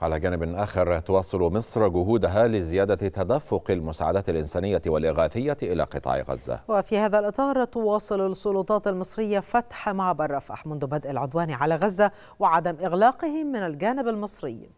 على جانب آخر تواصل مصر جهودها لزيادة تدفق المساعدات الإنسانية والإغاثية إلى قطاع غزة. وفي هذا الإطار تواصل السلطات المصرية فتح معبر رفح منذ بدء العدوان على غزة وعدم إغلاقه من الجانب المصري.